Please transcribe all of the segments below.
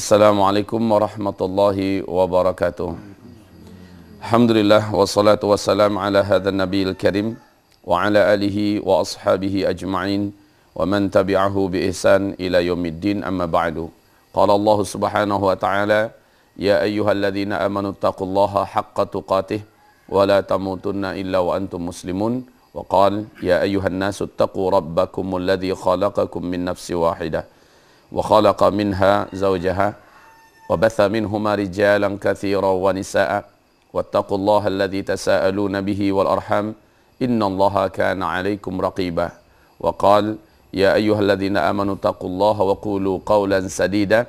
السلام عليكم ورحمة الله وبركاته. الحمد لله والصلاة والسلام على هذا النبي الكريم وعلى آله وأصحابه أجمعين ومن تبعه بإحسان إلى يوم الدين. أما بعد قال الله سبحانه وتعالى يا أيها الذين آمنوا اتقوا الله حق تقاته ولا تموتن إلا وأنتم مسلمون. وقال يا أيها الناس اتقوا ربكم الذي خلقكم من نفس واحدة وخلق منها زوجها وبث منهما رجالا كثيرا ونساء. واتقوا الله الذي تساءلون به والأرحام. إن الله كان عليكم رقيبا. وقال يا أيها الذين آمنوا اتقوا الله وقولوا قولا سديدا.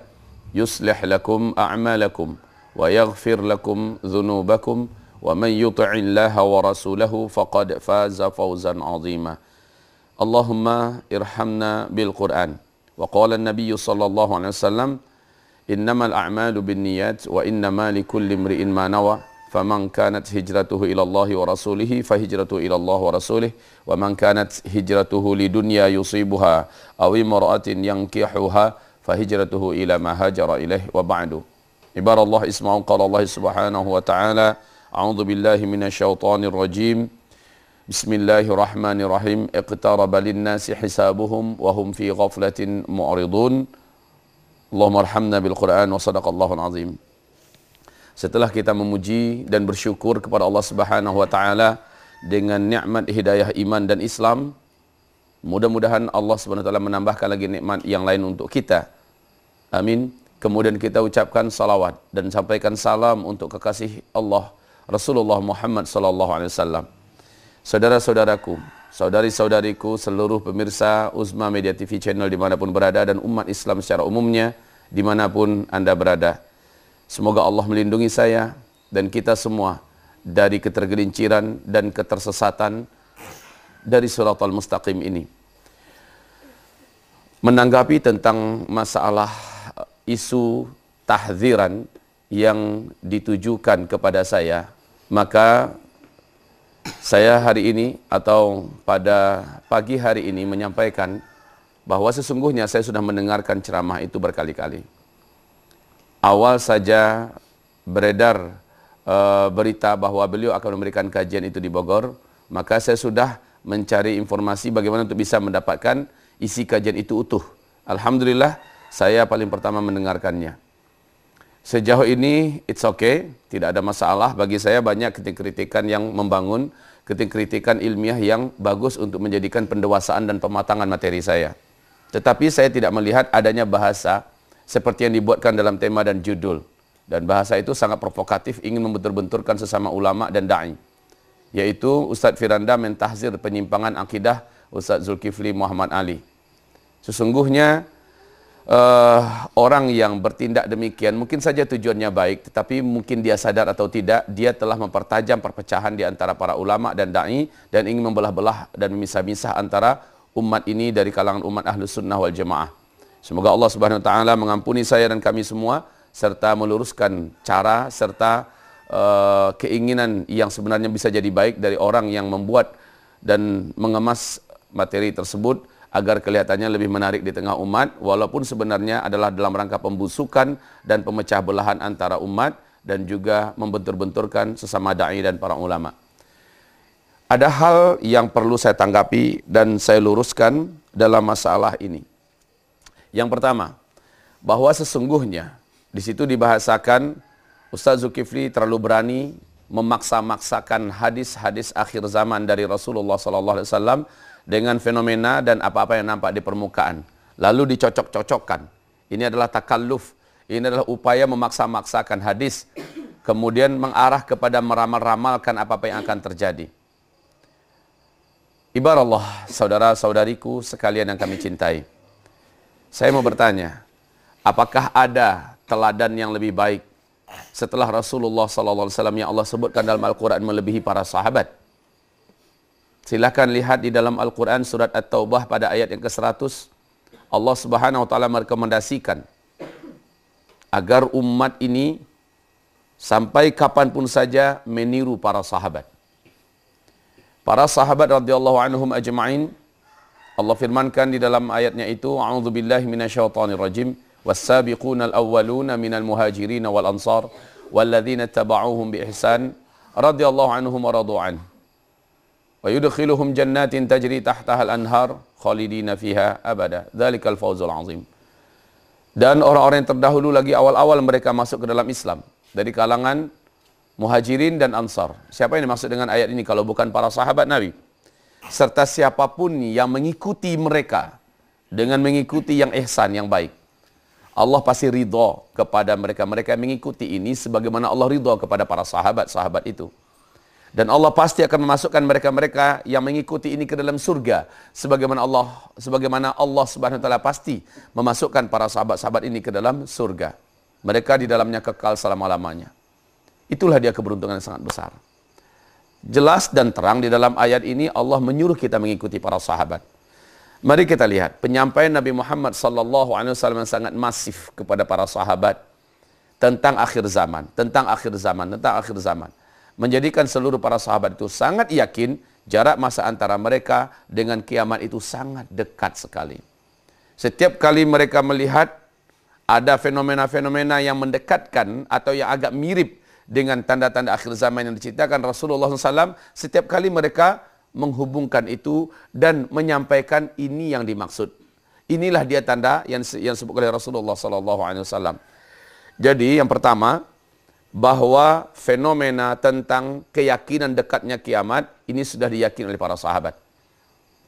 يصلح لكم أعمالكم ويغفر لكم ذنوبكم. ومن يطع الله ورسوله فقد فاز فوزا عظيما. اللهم ارحمنا بالقرآن. وقال النبي صلى الله عليه وسلم إنما الأعمال بالنيات وإنما لكل امرئ ما نوى فمن كانت هجرته إلى الله ورسوله فهجرته إلى الله ورسوله ومن كانت هجرته لدنيا يصيبها أو امرأة ينكحها فهجرته إلى ما هاجر إليه وبعد. عباد الله اسمعوا قال الله سبحانه وتعالى أعوذ بالله من الشيطان الرجيم. Bismillahirrahmanirrahim. Iqtaraba linnasi hisabuhum wahum fi ghaflatin mu'ridun. Allahumma arhamna bil Qur'an wa sadaqallahun azim. Setelah kita memuji dan bersyukur kepada Allah Subhanahu wa taala dengan nikmat hidayah iman dan Islam, mudah-mudahan Allah Subhanahu wa taala menambahkan lagi nikmat yang lain untuk kita. Amin. Kemudian kita ucapkan salawat dan sampaikan salam untuk kekasih Allah Rasulullah Muhammad sallallahu alaihi wasallam. Saudara-saudaraku, saudari-saudariku, seluruh pemirsa Uzma Media TV channel di mana pun berada dan umat Islam secara umumnya di mana pun Anda berada. Semoga Allah melindungi saya dan kita semua dari ketergelinciran dan ketersesatan dari surat al-mustaqim ini. Menanggapi tentang masalah isu tahziran yang ditujukan kepada saya, maka saya hari ini atau pada pagi hari ini menyampaikan bahwa sesungguhnya saya sudah mendengarkan ceramah itu berkali-kali. Awal saja beredar e, berita bahwa beliau akan memberikan kajian itu di Bogor, maka saya sudah mencari informasi bagaimana untuk bisa mendapatkan isi kajian itu utuh. Alhamdulillah, saya paling pertama mendengarkannya. Sejauh ini it's okay, tidak ada masalah. Bagi saya banyak kritik-kritikan yang membangun, kritik-kritikan ilmiah yang bagus untuk menjadikan pendewasaan dan pematangan materi saya. Tetapi saya tidak melihat adanya bahasa seperti yang dibuatkan dalam tema dan judul. Dan bahasa itu sangat provokatif, ingin membentur-benturkan sesama ulama dan da'i. Yaitu Ustadz Firanda mentahzir penyimpangan akidah Ustadz Zulkifli Muhammad Ali. Sesungguhnya uh, orang yang bertindak demikian mungkin saja tujuannya baik tetapi mungkin dia sadar atau tidak dia telah mempertajam perpecahan di antara para ulama dan dai dan ingin membelah-belah dan memisah-misah antara umat ini dari kalangan umat ahlus sunnah wal jamaah. Semoga Allah subhanahu wa ta'ala mengampuni saya dan kami semua serta meluruskan cara serta uh, keinginan yang sebenarnya bisa jadi baik dari orang yang membuat dan mengemas materi tersebut agar kelihatannya lebih menarik di tengah umat walaupun sebenarnya adalah dalam rangka pembusukan dan pemecah belahan antara umat dan juga membentur-benturkan sesama dai dan para ulama. Ada hal yang perlu saya tanggapi dan saya luruskan dalam masalah ini. Yang pertama, bahwa sesungguhnya di situ dibahasakan Ustaz Zulkifli terlalu berani memaksa-maksakan hadis-hadis akhir zaman dari Rasulullah sallallahu alaihi wasallam dengan fenomena dan apa-apa yang nampak di permukaan. Lalu dicocok-cocokkan. Ini adalah takalluf. Ini adalah upaya memaksa-maksakan hadis. Kemudian mengarah kepada meramal-ramalkan apa-apa yang akan terjadi. Ibarat Allah, saudara-saudariku sekalian yang kami cintai. Saya mau bertanya, apakah ada teladan yang lebih baik setelah Rasulullah SAW yang Allah sebutkan dalam Al-Quran melebihi para sahabat? Silahkan lihat di dalam Al-Quran surat At-Taubah pada ayat yang ke-100. Allah subhanahu wa ta'ala merekomendasikan agar umat ini sampai kapan pun saja meniru para sahabat. Para sahabat radhiyallahu anhum ajma'in Allah firmankan di dalam ayatnya itu a'udzubillahi minasyaitonirrajim was-sabiqunal awwaluna minal muhajirin wal ansar walladzina tabauhum bi ihsan radhiyallahu anhum wa radu wa yudkhiluhum jannatin tajri tahtahal anhar khalidina fiha abada dzalikal fawzul dan orang-orang yang terdahulu lagi awal-awal mereka masuk ke dalam Islam. Dari kalangan muhajirin dan ansar. Siapa yang dimaksud dengan ayat ini? Kalau bukan para sahabat Nabi. Serta siapa pun yang mengikuti mereka dengan mengikuti yang ihsan yang baik. Allah pasti ridha kepada mereka. Mereka yang mengikuti ini sebagaimana Allah ridha kepada para sahabat-sahabat itu. Dan Allah pasti akan memasukkan mereka-mereka yang mengikuti ini ke dalam surga. Sebagaimana Allah sebagaimana Allah Subhanahu wa taala pasti memasukkan para sahabat-sahabat ini ke dalam surga. Mereka di dalamnya kekal selama-lamanya. Itulah dia keberuntungan yang sangat besar. Jelas dan terang di dalam ayat ini Allah menyuruh kita mengikuti para sahabat. Mari kita lihat penyampaian Nabi Muhammad sallallahu alaihi wasallam sangat masif kepada para sahabat tentang akhir zaman, tentang akhir zaman, tentang akhir zaman menjadikan seluruh para sahabat itu sangat yakin jarak masa antara mereka dengan kiamat itu sangat dekat sekali. Setiap kali mereka melihat ada fenomena-fenomena yang mendekatkan atau yang agak mirip dengan tanda-tanda akhir zaman yang diceritakan Rasulullah SAW, setiap kali mereka menghubungkan itu dan menyampaikan ini yang dimaksud. Inilah dia tanda yang yang disebut oleh Rasulullah SAW. Jadi yang pertama, bahwa fenomena tentang keyakinan dekatnya kiamat ini sudah diyakini oleh para sahabat.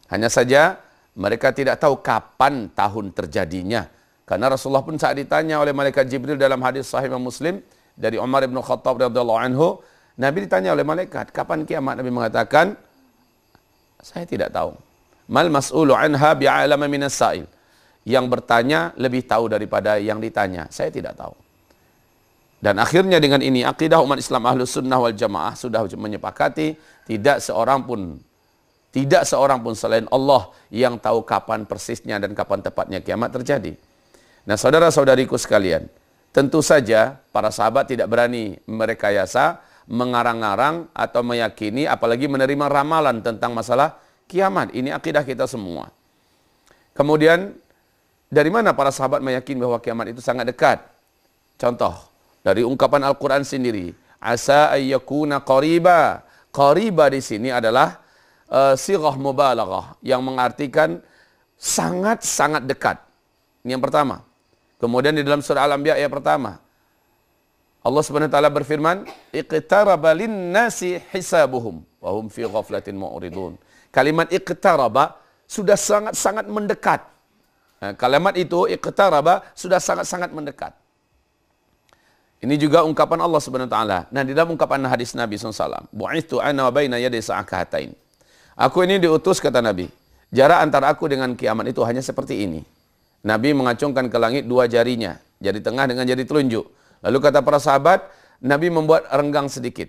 Hanya saja mereka tidak tahu kapan tahun terjadinya. Karena Rasulullah pun saat ditanya oleh malaikat Jibril dalam hadis sahih Muslim dari Umar bin Khattab radhiyallahu anhu, Nabi ditanya oleh malaikat, kapan kiamat? Nabi mengatakan, saya tidak tahu. Mal mas'ulu anha bi'alama minas sa'il. Yang bertanya lebih tahu daripada yang ditanya. Saya tidak tahu. Dan akhirnya dengan ini akidah umat Islam Ahlus Sunnah wal Jamaah sudah menyepakati tidak seorang pun tidak seorang pun selain Allah yang tahu kapan persisnya dan kapan tepatnya kiamat terjadi. Nah, saudara-saudariku sekalian, tentu saja para sahabat tidak berani merekayasa, mengarang-arang atau meyakini apalagi menerima ramalan tentang masalah kiamat. Ini akidah kita semua. Kemudian dari mana para sahabat meyakini bahwa kiamat itu sangat dekat? Contoh, dari ungkapan Al-Quran sendiri. Asa ayyakuna qariba. Qariba di sini adalah uh, sirah mubalaghah yang mengartikan sangat-sangat dekat. Ini yang pertama. Kemudian di dalam surah Al-Anbiya ayat pertama. Allah Subhanahu wa taala berfirman, "Iqtaraba lin-nasi hisabuhum wa hum fi ghaflatin mu'ridun." Kalimat iqtaraba sudah sangat-sangat mendekat. Nah, kalimat itu iqtaraba sudah sangat-sangat mendekat. Ini juga ungkapan Allah Subhanahu wa taala. Nah, di dalam ungkapan hadis Nabi SAW, "Bu'ithu ana wa baina yaday sa'akatain." Aku ini diutus kata Nabi. Jarak antara aku dengan kiamat itu hanya seperti ini. Nabi mengacungkan ke langit dua jarinya, jari tengah dengan jari telunjuk. Lalu kata para sahabat, Nabi membuat renggang sedikit.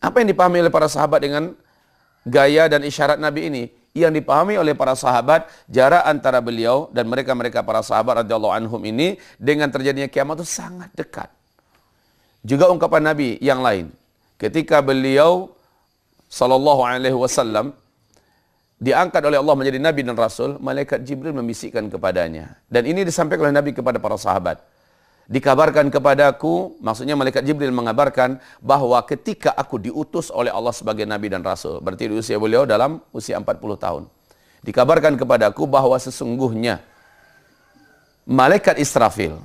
Apa yang dipahami oleh para sahabat dengan gaya dan isyarat Nabi ini? Yang dipahami oleh para sahabat jarak antara beliau dan mereka-mereka para sahabat radhiyallahu anhum ini dengan terjadinya kiamat itu sangat dekat. Juga ungkapan Nabi yang lain. Ketika beliau sallallahu alaihi wasallam diangkat oleh Allah menjadi nabi dan rasul, malaikat Jibril membisikkan kepadanya. Dan ini disampaikan oleh Nabi kepada para sahabat. Dikabarkan kepadaku, maksudnya malaikat Jibril mengabarkan bahwa ketika aku diutus oleh Allah sebagai nabi dan rasul, berarti di usia beliau dalam usia 40 tahun. Dikabarkan kepadaku bahwa sesungguhnya malaikat Israfil.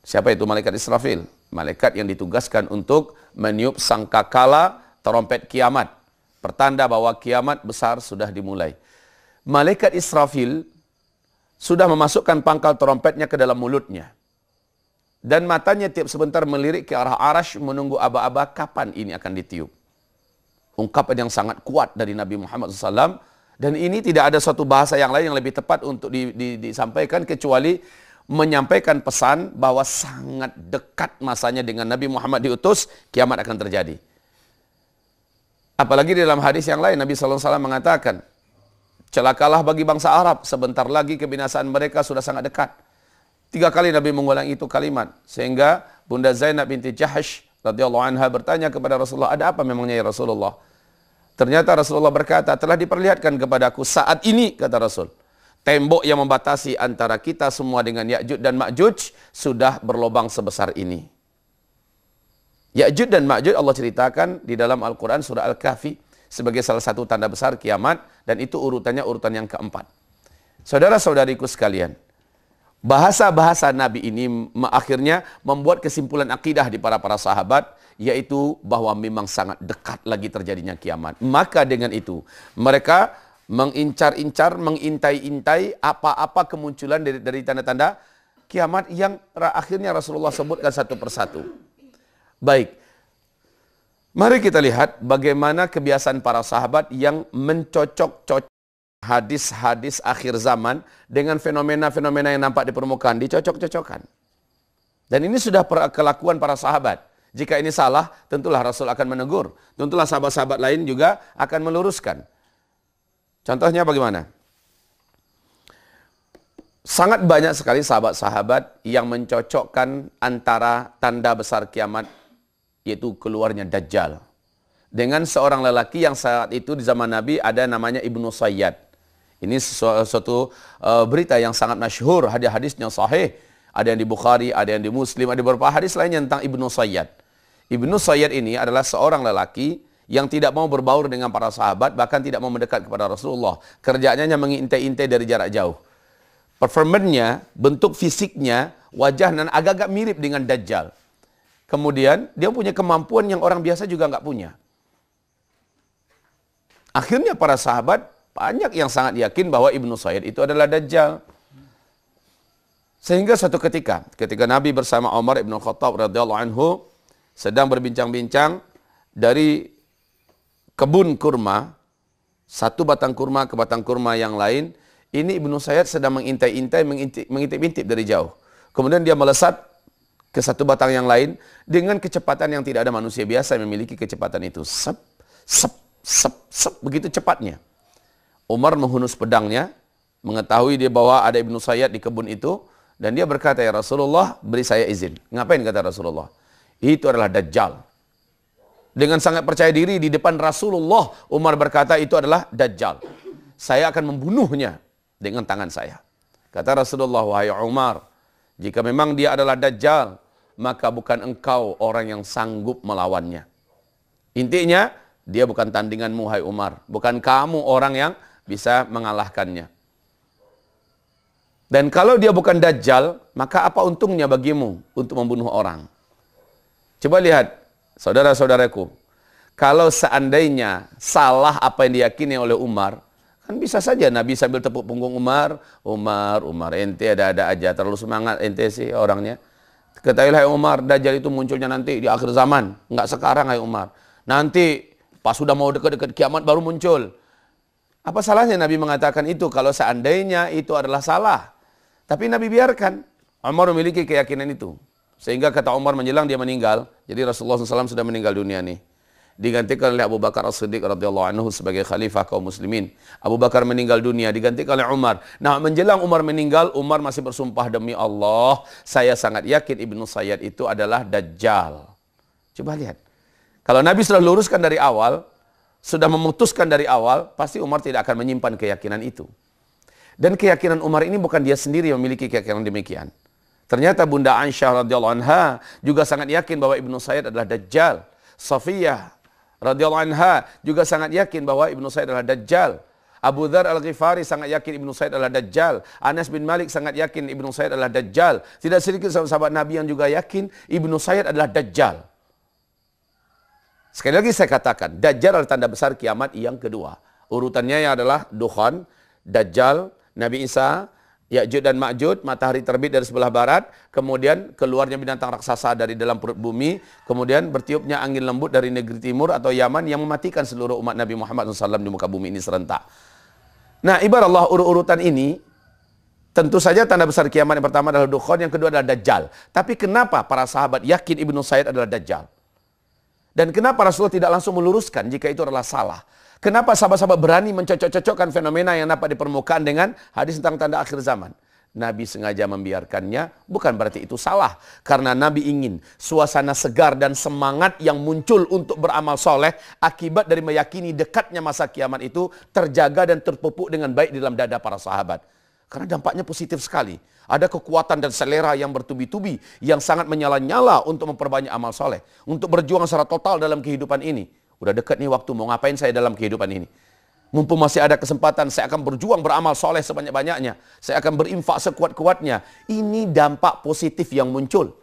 Siapa itu malaikat Israfil? Malaikat yang ditugaskan untuk meniup sangkakala trompet kiamat. Pertanda bahwa kiamat besar sudah dimulai. Malaikat Israfil sudah memasukkan pangkal trompetnya ke dalam mulutnya dan matanya tiap sebentar melirik ke arah arash menunggu aba-aba kapan ini akan ditiup. Ungkapan yang sangat kuat dari Nabi Muhammad SAW dan ini tidak ada suatu bahasa yang lain yang lebih tepat untuk di, di, disampaikan kecuali menyampaikan pesan bahwa sangat dekat masanya dengan Nabi Muhammad diutus, kiamat akan terjadi. Apalagi di dalam hadis yang lain Nabi SAW mengatakan, celakalah bagi bangsa Arab, sebentar lagi kebinasaan mereka sudah sangat dekat. Tiga kali Nabi mengulang itu kalimat. Sehingga Bunda Zainab binti Jahash radhiyallahu anha bertanya kepada Rasulullah, ada apa memangnya ya Rasulullah? Ternyata Rasulullah berkata, telah diperlihatkan kepadaku saat ini, kata Rasul. tembok yang membatasi antara kita semua dengan Ya'juj dan Ma'juj sudah berlobang sebesar ini. Ya'juj dan Ma'juj Allah ceritakan di dalam Al-Quran surah Al-Kahfi sebagai salah satu tanda besar kiamat dan itu urutannya urutan yang keempat. Saudara-saudariku sekalian, bahasa-bahasa Nabi ini akhirnya membuat kesimpulan akidah di para para sahabat yaitu bahwa memang sangat dekat lagi terjadinya kiamat. Maka dengan itu mereka mengincar-incar, mengintai-intai apa-apa kemunculan dari, dari tanda-tanda kiamat yang akhirnya Rasulullah sebutkan satu persatu. Baik, mari kita lihat bagaimana kebiasaan para sahabat yang mencocok-cocok hadis-hadis akhir zaman dengan fenomena-fenomena yang nampak di permukaan, dicocok-cocokkan. Dan ini sudah kelakuan para sahabat. Jika ini salah, tentulah Rasul akan menegur. Tentulah sahabat-sahabat lain juga akan meluruskan. Contohnya bagaimana? Sangat banyak sekali sahabat-sahabat yang mencocokkan antara tanda besar kiamat yaitu keluarnya Dajjal. Dengan seorang lelaki yang saat itu di zaman Nabi ada namanya Ibnu Sayyad. Ini suatu uh, berita yang sangat masyhur, hadis-hadisnya sahih. Ada yang di Bukhari, ada yang di Muslim, ada beberapa hadis lainnya tentang Ibnu Sayyad. Ibnu Sayyid ini adalah seorang lelaki yang tidak mau berbaur dengan para sahabat, bahkan tidak mau mendekat kepada Rasulullah. Kerjanya hanya mengintai-intai dari jarak jauh. Performannya, bentuk fisiknya, wajah dan agak-agak mirip dengan Dajjal. Kemudian, dia punya kemampuan yang orang biasa juga nggak punya. Akhirnya para sahabat banyak yang sangat yakin bahwa Ibnu Sayyid itu adalah Dajjal. Sehingga satu ketika, ketika Nabi bersama Umar Ibn Khattab radhiyallahu anhu sedang berbincang-bincang dari kebun kurma, satu batang kurma ke batang kurma yang lain, ini Ibnu Sayyid sedang mengintai-intai, mengintip-intip dari jauh. Kemudian dia melesat ke satu batang yang lain dengan kecepatan yang tidak ada manusia biasa yang memiliki kecepatan itu. Sep, sep, sep, sep, begitu cepatnya. Umar menghunus pedangnya, mengetahui dia bahwa ada Ibnu Sayyid di kebun itu, dan dia berkata, ya Rasulullah, beri saya izin. Ngapain kata Rasulullah? Itu adalah Dajjal. Dengan sangat percaya diri di depan Rasulullah, Umar berkata itu adalah Dajjal. Saya akan membunuhnya dengan tangan saya. Kata Rasulullah, wahai Umar, jika memang dia adalah Dajjal, maka bukan engkau orang yang sanggup melawannya. Intinya, dia bukan tandinganmu, hai Umar. Bukan kamu orang yang bisa mengalahkannya. Dan kalau dia bukan Dajjal, maka apa untungnya bagimu untuk membunuh orang? Coba lihat, saudara-saudaraku, kalau seandainya salah apa yang diyakini oleh Umar, kan bisa saja Nabi sambil tepuk punggung Umar, Umar, Umar, ente ada-ada aja, terlalu semangat ente sih orangnya. Ketahuilah Umar, Dajjal itu munculnya nanti di akhir zaman, enggak sekarang hai Umar. Nanti pas sudah mau dekat-dekat kiamat baru muncul. Apa salahnya Nabi mengatakan itu kalau seandainya itu adalah salah? Tapi Nabi biarkan. Umar memiliki keyakinan itu. Sehingga kata Umar menjelang dia meninggal, jadi Rasulullah SAW sudah meninggal dunia nih. Digantikan oleh Abu Bakar As-Siddiq radhiyallahu anhu sebagai khalifah kaum muslimin. Abu Bakar meninggal dunia, digantikan oleh Umar. Nah, menjelang Umar meninggal, Umar masih bersumpah demi Allah, saya sangat yakin Ibnu Sayyid itu adalah Dajjal. Coba lihat. Kalau Nabi sudah luruskan dari awal, sudah memutuskan dari awal, pasti Umar tidak akan menyimpan keyakinan itu. Dan keyakinan Umar ini bukan dia sendiri yang memiliki keyakinan demikian. Ternyata Bunda Aisyah radhiyallahu anha juga sangat yakin bahwa Ibnu Sayyid adalah Dajjal. Safiyah radhiyallahu anha juga sangat yakin bahwa Ibnu Sayyid adalah Dajjal. Abu Dhar Al-Ghifari sangat yakin Ibnu Sayyid adalah Dajjal. Anas bin Malik sangat yakin Ibnu Sayyid adalah Dajjal. Tidak sedikit sahabat Nabi yang juga yakin Ibnu Sayyid adalah Dajjal. Sekali lagi saya katakan, Dajjal adalah tanda besar kiamat yang kedua. Urutannya adalah Dukhan, Dajjal, Nabi Isa, Ya'jud dan Ma'jud, matahari terbit dari sebelah barat, kemudian keluarnya binatang raksasa dari dalam perut bumi, kemudian bertiupnya angin lembut dari negeri timur atau Yaman yang mematikan seluruh umat Nabi Muhammad SAW di muka bumi ini serentak. Nah, ibarat Allah urut-urutan ini, tentu saja tanda besar kiamat yang pertama adalah Dukhon, yang kedua adalah Dajjal. Tapi kenapa para sahabat yakin Ibnu Sayyid adalah Dajjal? Dan kenapa Rasulullah tidak langsung meluruskan jika itu adalah salah? Kenapa sahabat-sahabat berani mencocok-cocokkan fenomena yang dapat di permukaan dengan hadis tentang tanda akhir zaman? Nabi sengaja membiarkannya, bukan berarti itu salah. Karena Nabi ingin suasana segar dan semangat yang muncul untuk beramal soleh akibat dari meyakini dekatnya masa kiamat itu terjaga dan terpupuk dengan baik di dalam dada para sahabat. Karena dampaknya positif sekali. Ada kekuatan dan selera yang bertubi-tubi, yang sangat menyala-nyala untuk memperbanyak amal soleh. Untuk berjuang secara total dalam kehidupan ini. Udah dekat nih waktu, mau ngapain saya dalam kehidupan ini. Mumpung masih ada kesempatan, saya akan berjuang beramal soleh sebanyak-banyaknya. Saya akan berinfak sekuat-kuatnya. Ini dampak positif yang muncul.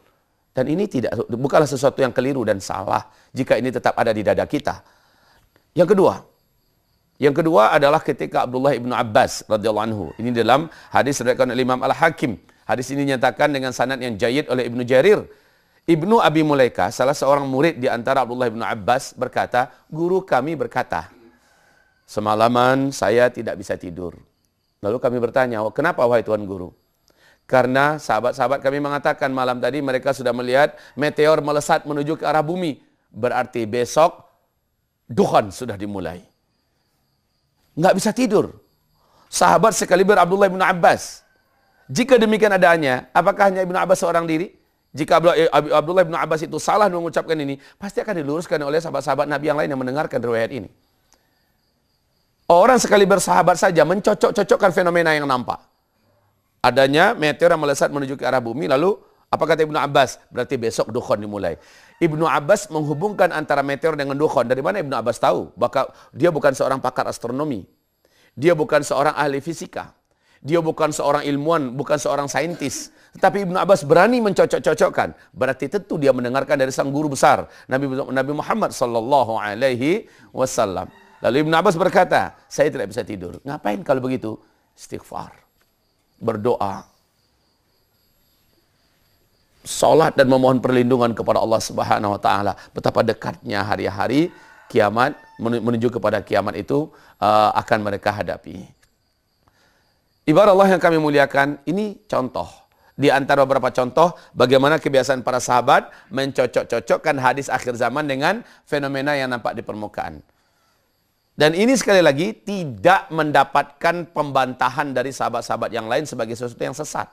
Dan ini tidak bukanlah sesuatu yang keliru dan salah jika ini tetap ada di dada kita. Yang kedua, yang kedua adalah ketika Abdullah ibnu Abbas radhiyallahu anhu. Ini dalam hadis diriwayatkan oleh Imam Al Hakim. Hadis ini dinyatakan dengan sanad yang jayid oleh Ibnu Jarir. Ibnu Abi Mulaika, salah seorang murid di antara Abdullah ibnu Abbas berkata, guru kami berkata, semalaman saya tidak bisa tidur. Lalu kami bertanya, oh, kenapa wahai Tuan Guru? Karena sahabat-sahabat kami mengatakan malam tadi mereka sudah melihat meteor melesat menuju ke arah bumi. Berarti besok duhan sudah dimulai nggak bisa tidur. Sahabat sekaliber Abdullah bin Abbas. Jika demikian adanya, apakah hanya Ibnu Abbas seorang diri? Jika Abdullah bin Abbas itu salah mengucapkan ini, pasti akan diluruskan oleh sahabat-sahabat Nabi yang lain yang mendengarkan riwayat ini. Orang sekali bersahabat saja mencocok-cocokkan fenomena yang nampak. Adanya meteor yang melesat menuju ke arah bumi, lalu apa kata Ibnu Abbas? Berarti besok dukhon dimulai. Ibnu Abbas menghubungkan antara meteor dengan dukhon. Dari mana Ibnu Abbas tahu? Bahkan dia bukan seorang pakar astronomi. Dia bukan seorang ahli fisika. Dia bukan seorang ilmuwan, bukan seorang saintis. Tetapi Ibnu Abbas berani mencocok-cocokkan. Berarti tentu dia mendengarkan dari sang guru besar Nabi Nabi Muhammad sallallahu alaihi wasallam. Lalu Ibnu Abbas berkata, "Saya tidak bisa tidur." Ngapain kalau begitu? Istighfar. Berdoa, salat dan memohon perlindungan kepada Allah Subhanahu wa taala. Betapa dekatnya hari-hari kiamat menuju kepada kiamat itu uh, akan mereka hadapi. Ibarat Allah yang kami muliakan, ini contoh. Di antara beberapa contoh bagaimana kebiasaan para sahabat mencocok-cocokkan hadis akhir zaman dengan fenomena yang nampak di permukaan. Dan ini sekali lagi tidak mendapatkan pembantahan dari sahabat-sahabat yang lain sebagai sesuatu yang sesat.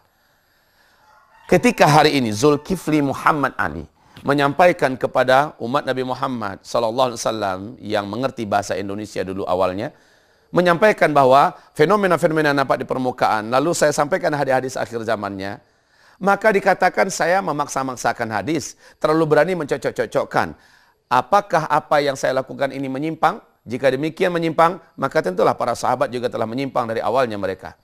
Ketika hari ini Zulkifli Muhammad Ali menyampaikan kepada umat Nabi Muhammad sallallahu alaihi wasallam yang mengerti bahasa Indonesia dulu awalnya menyampaikan bahwa fenomena-fenomena nampak di permukaan lalu saya sampaikan hadis-hadis akhir zamannya maka dikatakan saya memaksa-maksakan hadis terlalu berani mencocok-cocokkan. Apakah apa yang saya lakukan ini menyimpang? Jika demikian menyimpang maka tentulah para sahabat juga telah menyimpang dari awalnya mereka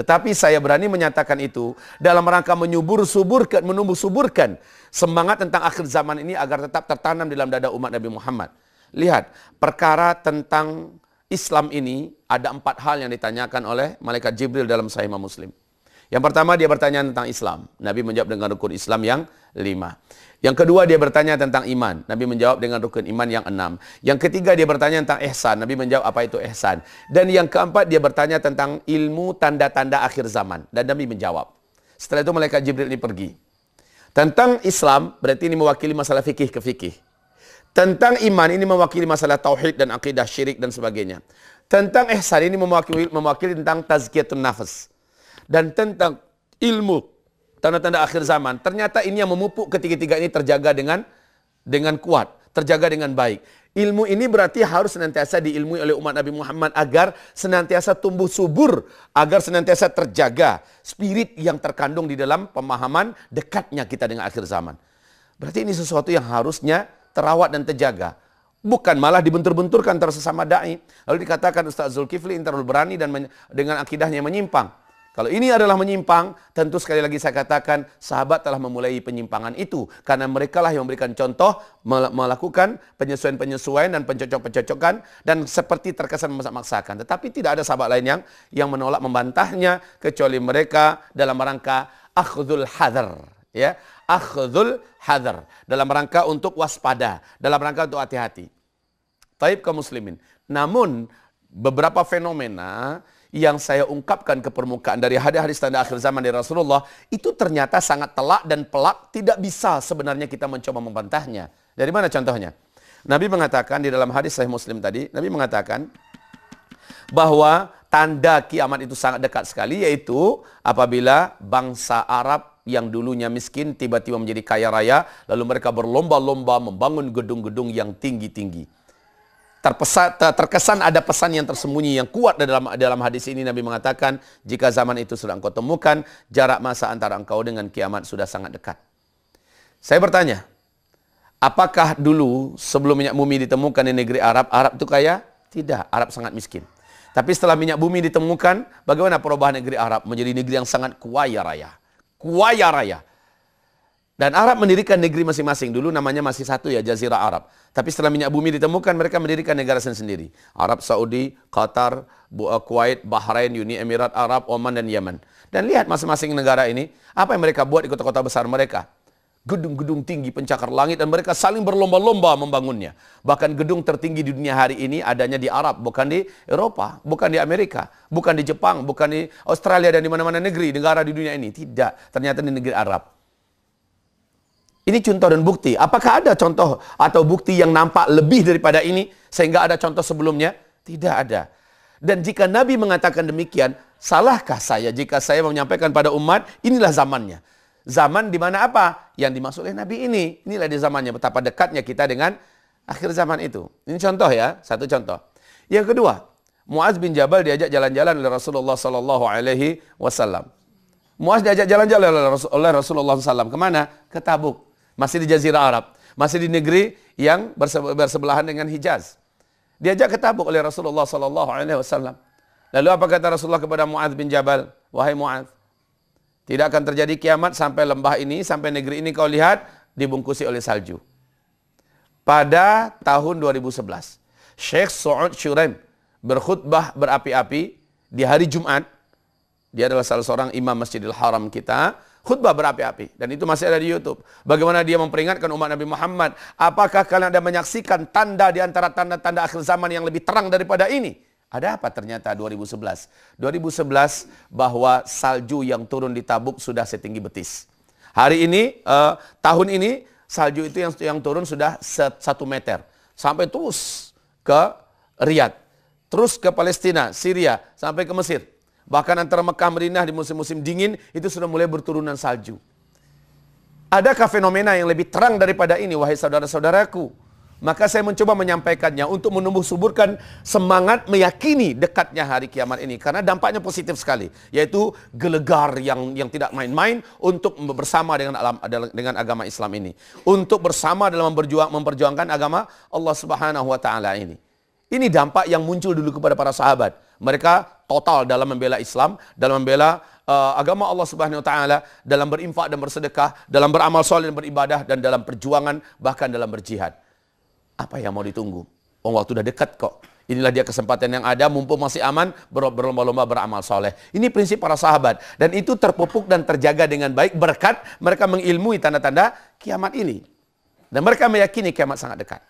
tetapi saya berani menyatakan itu dalam rangka menyubur suburkan, menumbuh suburkan semangat tentang akhir zaman ini agar tetap tertanam dalam dada umat Nabi Muhammad. Lihat, perkara tentang Islam ini ada empat hal yang ditanyakan oleh malaikat Jibril dalam Sahih Muslim. Yang pertama dia bertanya tentang Islam. Nabi menjawab dengan rukun Islam yang lima. Yang kedua dia bertanya tentang iman. Nabi menjawab dengan rukun iman yang enam. Yang ketiga dia bertanya tentang ihsan. Nabi menjawab apa itu ihsan. Dan yang keempat dia bertanya tentang ilmu tanda-tanda akhir zaman. Dan Nabi menjawab. Setelah itu malaikat Jibril ini pergi. Tentang Islam berarti ini mewakili masalah fikih ke fikih. Tentang iman ini mewakili masalah tauhid dan akidah syirik dan sebagainya. Tentang ihsan ini mewakili, mewakili tentang tazkiyatun nafas. Dan tentang ilmu tanda-tanda akhir zaman. Ternyata ini yang memupuk ketiga-tiga ini terjaga dengan dengan kuat, terjaga dengan baik. Ilmu ini berarti harus senantiasa diilmui oleh umat Nabi Muhammad agar senantiasa tumbuh subur, agar senantiasa terjaga spirit yang terkandung di dalam pemahaman dekatnya kita dengan akhir zaman. Berarti ini sesuatu yang harusnya terawat dan terjaga. Bukan malah dibentur-benturkan antara sesama da'i. Lalu dikatakan Ustaz Zulkifli terlalu berani dan dengan akidahnya menyimpang. Kalau ini adalah menyimpang, tentu sekali lagi saya katakan sahabat telah memulai penyimpangan itu karena mereka lah yang memberikan contoh melakukan penyesuaian-penyesuaian dan pencocok-pencocokan dan seperti terkesan memaksakan. Tetapi tidak ada sahabat lain yang yang menolak membantahnya kecuali mereka dalam rangka akhdul hadar, ya. Akhdul hadar dalam rangka untuk waspada, dalam rangka untuk hati-hati. Taib kaum muslimin. Namun beberapa fenomena yang saya ungkapkan ke permukaan dari hadis-hadis tanda akhir zaman dari Rasulullah itu ternyata sangat telak dan pelak tidak bisa sebenarnya kita mencoba membantahnya. Dari mana contohnya? Nabi mengatakan di dalam hadis Sahih Muslim tadi, Nabi mengatakan bahwa tanda kiamat itu sangat dekat sekali yaitu apabila bangsa Arab yang dulunya miskin tiba-tiba menjadi kaya raya lalu mereka berlomba-lomba membangun gedung-gedung yang tinggi-tinggi. Terpesan, terkesan ada pesan yang tersembunyi yang kuat dalam dalam hadis ini Nabi mengatakan jika zaman itu sudah engkau temukan jarak masa antara engkau dengan kiamat sudah sangat dekat. Saya bertanya, apakah dulu sebelum minyak bumi ditemukan di negeri Arab, Arab itu kaya? Tidak, Arab sangat miskin. Tapi setelah minyak bumi ditemukan, bagaimana perubahan negeri Arab menjadi negeri yang sangat kuaya raya. Kuaya raya. Dan Arab mendirikan negeri masing-masing. Dulu namanya masih satu ya, Jazirah Arab. Tapi setelah minyak bumi ditemukan, mereka mendirikan negara sendiri. Arab Saudi, Qatar, uh, Kuwait, Bahrain, Uni Emirat Arab, Oman, dan Yaman. Dan lihat masing-masing negara ini, apa yang mereka buat di kota-kota besar mereka. Gedung-gedung tinggi pencakar langit dan mereka saling berlomba-lomba membangunnya. Bahkan gedung tertinggi di dunia hari ini adanya di Arab, bukan di Eropa, bukan di Amerika, bukan di Jepang, bukan di Australia dan di mana-mana negeri, negara di dunia ini. Tidak, ternyata di negeri Arab. Ini contoh dan bukti. Apakah ada contoh atau bukti yang nampak lebih daripada ini sehingga ada contoh sebelumnya? Tidak ada. Dan jika Nabi mengatakan demikian, salahkah saya jika saya menyampaikan pada umat, inilah zamannya. Zaman di mana apa? Yang dimaksud oleh Nabi ini. Inilah di zamannya betapa dekatnya kita dengan akhir zaman itu. Ini contoh ya, satu contoh. Yang kedua, Muaz bin Jabal diajak jalan-jalan oleh Rasulullah sallallahu alaihi wasallam. Muaz diajak jalan-jalan oleh Rasulullah SAW. Ke mana? Ke Tabuk masih di Jazirah Arab, masih di negeri yang bersebelahan dengan Hijaz. Diajak ke Tabuk oleh Rasulullah sallallahu alaihi wasallam. Lalu apa kata Rasulullah kepada Muadz bin Jabal? Wahai Muadz, tidak akan terjadi kiamat sampai lembah ini, sampai negeri ini kau lihat dibungkusi oleh salju. Pada tahun 2011, Syekh Su'ud Syuraim berkhutbah berapi-api di hari Jumat. Dia adalah salah seorang imam Masjidil Haram kita khutbah berapi-api dan itu masih ada di YouTube. Bagaimana dia memperingatkan umat Nabi Muhammad, apakah kalian ada menyaksikan tanda di antara tanda-tanda akhir zaman yang lebih terang daripada ini? Ada apa ternyata 2011? 2011 bahwa salju yang turun di Tabuk sudah setinggi betis. Hari ini, uh, tahun ini salju itu yang yang turun sudah satu meter sampai terus ke Riyadh, terus ke Palestina, Syria, sampai ke Mesir. Bahkan antara Mekah Madinah di musim-musim dingin itu sudah mulai berturunan salju. Adakah fenomena yang lebih terang daripada ini wahai saudara-saudaraku? Maka saya mencoba menyampaikannya untuk menumbuh suburkan semangat meyakini dekatnya hari kiamat ini karena dampaknya positif sekali yaitu gelegar yang yang tidak main-main untuk bersama dengan alam dengan agama Islam ini untuk bersama dalam berjuang memperjuangkan agama Allah Subhanahu wa taala ini. Ini dampak yang muncul dulu kepada para sahabat. Mereka total dalam membela Islam, dalam membela uh, agama Allah Subhanahu wa taala, dalam berinfak dan bersedekah, dalam beramal soleh dan beribadah dan dalam perjuangan bahkan dalam berjihad. Apa yang mau ditunggu? Oh, waktu sudah dekat kok. Inilah dia kesempatan yang ada, mumpung masih aman, berlomba-lomba beramal soleh. Ini prinsip para sahabat. Dan itu terpupuk dan terjaga dengan baik berkat mereka mengilmui tanda-tanda kiamat ini. Dan mereka meyakini kiamat sangat dekat.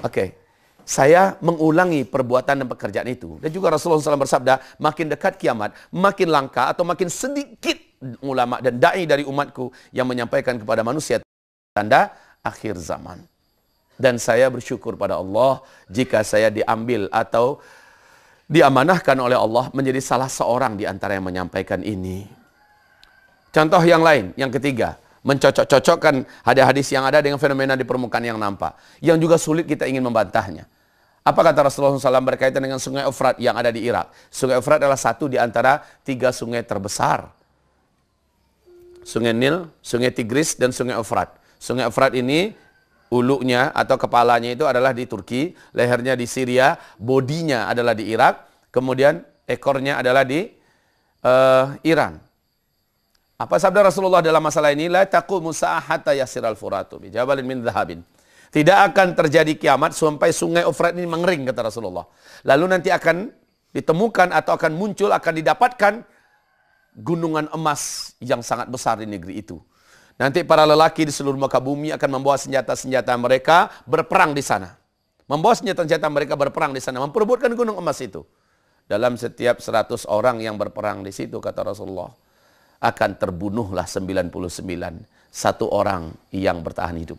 Oke. Okay saya mengulangi perbuatan dan pekerjaan itu. Dan juga Rasulullah SAW bersabda, makin dekat kiamat, makin langka atau makin sedikit ulama dan da'i dari umatku yang menyampaikan kepada manusia tanda akhir zaman. Dan saya bersyukur pada Allah jika saya diambil atau diamanahkan oleh Allah menjadi salah seorang di antara yang menyampaikan ini. Contoh yang lain, yang ketiga, mencocok-cocokkan hadis-hadis yang ada dengan fenomena di permukaan yang nampak. Yang juga sulit kita ingin membantahnya. Apa kata Rasulullah SAW berkaitan dengan sungai Efrat yang ada di Irak? Sungai Efrat adalah satu di antara tiga sungai terbesar. Sungai Nil, Sungai Tigris, dan Sungai Efrat. Sungai Efrat ini ulunya atau kepalanya itu adalah di Turki, lehernya di Syria, bodinya adalah di Irak, kemudian ekornya adalah di uh, Iran. Apa sabda Rasulullah dalam masalah ini? La taqumu sa'ahata yasiral furatu bi jabalin min dhahabin. Tidak akan terjadi kiamat sampai sungai Ufrat ini mengering kata Rasulullah. Lalu nanti akan ditemukan atau akan muncul akan didapatkan gunungan emas yang sangat besar di negeri itu. Nanti para lelaki di seluruh muka bumi akan membawa senjata-senjata mereka berperang di sana. Membawa senjata-senjata mereka berperang di sana, memperebutkan gunung emas itu. Dalam setiap 100 orang yang berperang di situ kata Rasulullah akan terbunuhlah 99 satu orang yang bertahan hidup.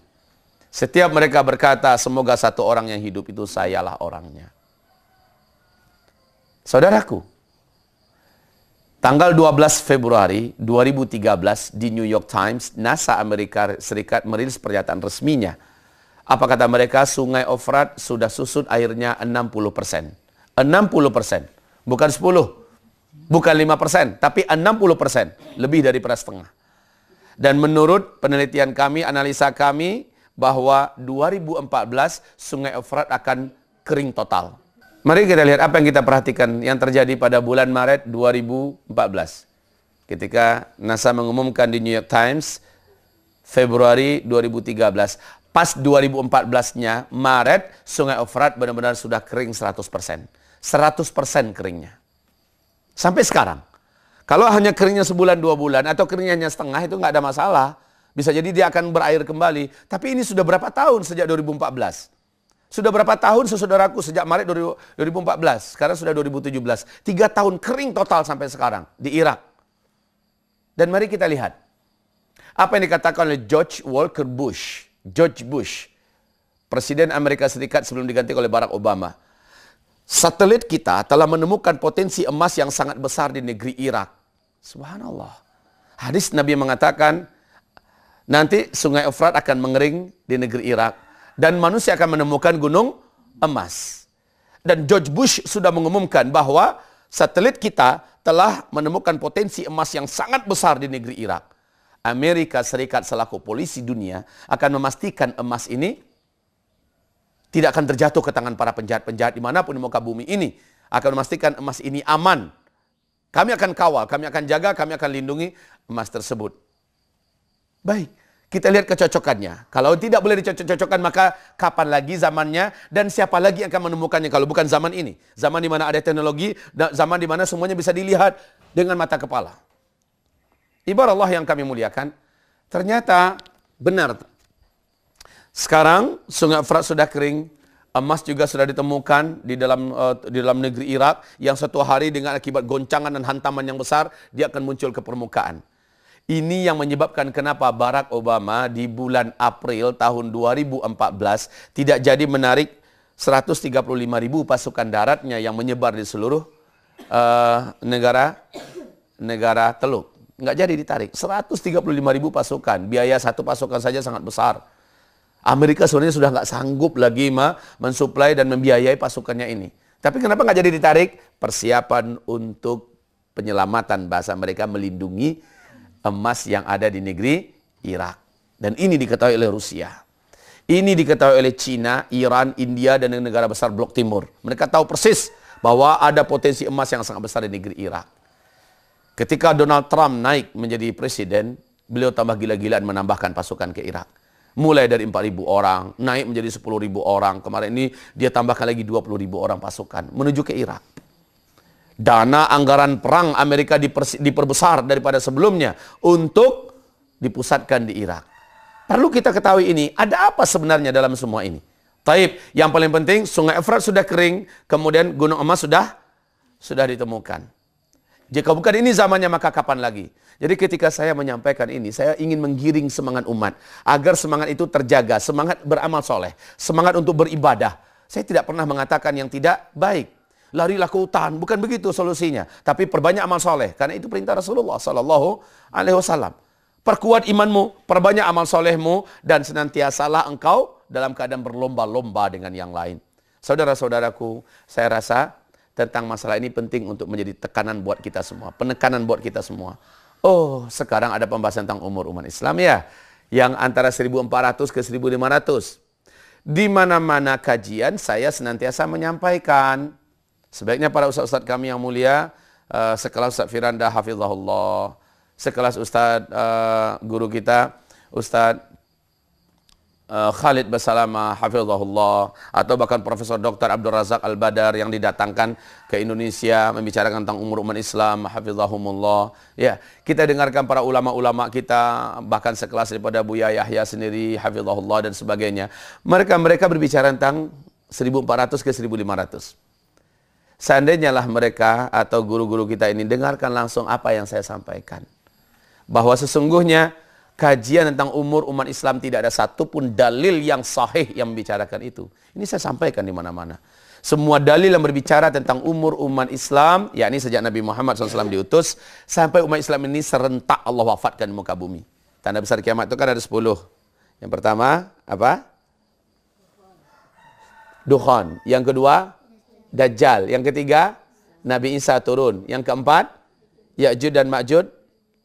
Setiap mereka berkata, semoga satu orang yang hidup itu sayalah orangnya. Saudaraku, tanggal 12 Februari 2013 di New York Times, NASA Amerika Serikat merilis pernyataan resminya. Apa kata mereka? Sungai Ofrat sudah susut airnya 60 persen. 60 persen. Bukan 10. Bukan 5 persen. Tapi 60 persen. Lebih dari setengah. Dan menurut penelitian kami, analisa kami, bahwa 2014 Sungai Efrat akan kering total. Mari kita lihat apa yang kita perhatikan yang terjadi pada bulan Maret 2014. Ketika NASA mengumumkan di New York Times Februari 2013. Pas 2014-nya, Maret, Sungai Efrat benar-benar sudah kering 100%. 100% keringnya. Sampai sekarang. Kalau hanya keringnya sebulan, dua bulan, atau keringnya hanya setengah, itu nggak ada masalah. Bisa jadi dia akan berair kembali. Tapi ini sudah berapa tahun sejak 2014? Sudah berapa tahun saudaraku sejak Maret 2014? Sekarang sudah 2017. Tiga tahun kering total sampai sekarang di Irak. Dan mari kita lihat. Apa yang dikatakan oleh George Walker Bush, George Bush, Presiden Amerika Serikat sebelum diganti oleh Barack Obama. Satelit kita telah menemukan potensi emas yang sangat besar di negeri Irak. Subhanallah. Hadis Nabi mengatakan, nanti sungai Efrat akan mengering di negeri Irak. Dan manusia akan menemukan gunung emas. Dan George Bush sudah mengumumkan bahwa satelit kita telah menemukan potensi emas yang sangat besar di negeri Irak. Amerika Serikat selaku polisi dunia akan memastikan emas ini tidak akan terjatuh ke tangan para penjahat-penjahat di mana pun di muka bumi ini. Akan memastikan emas ini aman. Kami akan kawal, kami akan jaga, kami akan lindungi emas tersebut. Baik, kita lihat kecocokannya. Kalau tidak boleh dicocok-cocokkan, maka kapan lagi zamannya dan siapa lagi yang akan menemukannya kalau bukan zaman ini. Zaman di mana ada teknologi, zaman di mana semuanya bisa dilihat dengan mata kepala. Ibarat Allah yang kami muliakan, ternyata benar. Sekarang sungai Efrat sudah kering, emas juga sudah ditemukan di dalam uh, di dalam negeri Irak yang satu hari dengan akibat goncangan dan hantaman yang besar dia akan muncul ke permukaan. Ini yang menyebabkan kenapa Barack Obama di bulan April tahun 2014 tidak jadi menarik 135 ribu pasukan daratnya yang menyebar di seluruh uh, negara negara Teluk nggak jadi ditarik. 135 ribu pasukan, biaya satu pasukan saja sangat besar. Amerika sebenarnya sudah nggak sanggup lagi ma mensuplai dan membiayai pasukannya ini. Tapi kenapa nggak jadi ditarik? Persiapan untuk penyelamatan bahasa mereka melindungi emas yang ada di negeri Irak. Dan ini diketahui oleh Rusia. Ini diketahui oleh Cina, Iran, India, dan negara besar blok timur. Mereka tahu persis bahwa ada potensi emas yang sangat besar di negeri Irak. Ketika Donald Trump naik menjadi presiden, beliau tambah gila-gilaan menambahkan pasukan ke Irak. Mulai dari 4.000 orang, naik menjadi 10.000 orang. Kemarin ini dia tambahkan lagi 20.000 orang pasukan menuju ke Irak. Dana anggaran perang Amerika diperbesar daripada sebelumnya untuk dipusatkan di Irak. Perlu kita ketahui ini, ada apa sebenarnya dalam semua ini? Taib, yang paling penting sungai Efrat sudah kering, kemudian gunung emas sudah sudah ditemukan. Jika bukan ini zamannya maka kapan lagi? Jadi ketika saya menyampaikan ini, saya ingin menggiring semangat umat. Agar semangat itu terjaga, semangat beramal soleh, semangat untuk beribadah. Saya tidak pernah mengatakan yang tidak baik. Larilah ke hutan, bukan begitu solusinya. Tapi perbanyak amal soleh, karena itu perintah Rasulullah Sallallahu Alaihi Wasallam. Perkuat imanmu, perbanyak amal solehmu, dan senantiasalah engkau dalam keadaan berlomba-lomba dengan yang lain. Saudara-saudaraku, saya rasa tentang masalah ini penting untuk menjadi tekanan buat kita semua, penekanan buat kita semua. Oh, sekarang ada pembahasan tentang umur umat Islam ya, yang antara 1400 ke 1500. Di mana-mana kajian saya senantiasa menyampaikan. Sebaiknya para ustaz-ustaz kami yang mulia, uh, sekelas Ustaz Firanda Hafizahullah, sekelas Ustaz uh, guru kita, Ustaz Khalid Basalama hafizahullah atau bahkan Profesor Dr. Abdul Razak Al-Badar yang didatangkan ke Indonesia membicarakan tentang umur umat Islam hafizahumullah. Ya, kita dengarkan para ulama-ulama kita bahkan sekelas daripada Buya Yahya sendiri hafizahullah dan sebagainya. Mereka mereka berbicara tentang 1400 ke 1500. Seandainya lah mereka atau guru-guru kita ini dengarkan langsung apa yang saya sampaikan. Bahwa sesungguhnya kajian tentang umur umat Islam tidak ada satupun dalil yang sahih yang membicarakan itu. Ini saya sampaikan di mana-mana. Semua dalil yang berbicara tentang umur umat Islam, yakni sejak Nabi Muhammad SAW diutus, sampai umat Islam ini serentak Allah wafatkan di muka bumi. Tanda besar kiamat itu kan ada 10. Yang pertama, apa? Dukhan. Yang kedua, Dajjal. Yang ketiga, Nabi Isa turun. Yang keempat, Ya'jud dan Ma'jud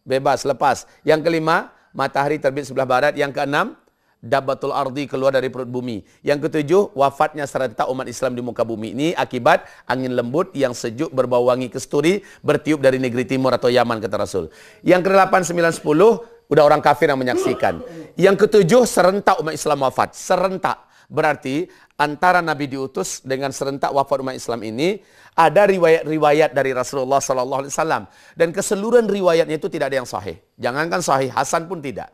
bebas, lepas. Yang kelima, matahari terbit sebelah barat. Yang keenam, Dabbatul Ardi keluar dari perut bumi. Yang ketujuh, wafatnya serentak umat Islam di muka bumi. Ini akibat angin lembut yang sejuk berbau wangi kesturi bertiup dari negeri timur atau Yaman kata Rasul. Yang ke-8, 9, 10, udah orang kafir yang menyaksikan. Yang ketujuh, serentak umat Islam wafat. Serentak. Berarti antara Nabi diutus dengan serentak wafat umat Islam ini ada riwayat-riwayat dari Rasulullah Sallallahu Alaihi Wasallam dan keseluruhan riwayatnya itu tidak ada yang sahih. Jangankan sahih, Hasan pun tidak.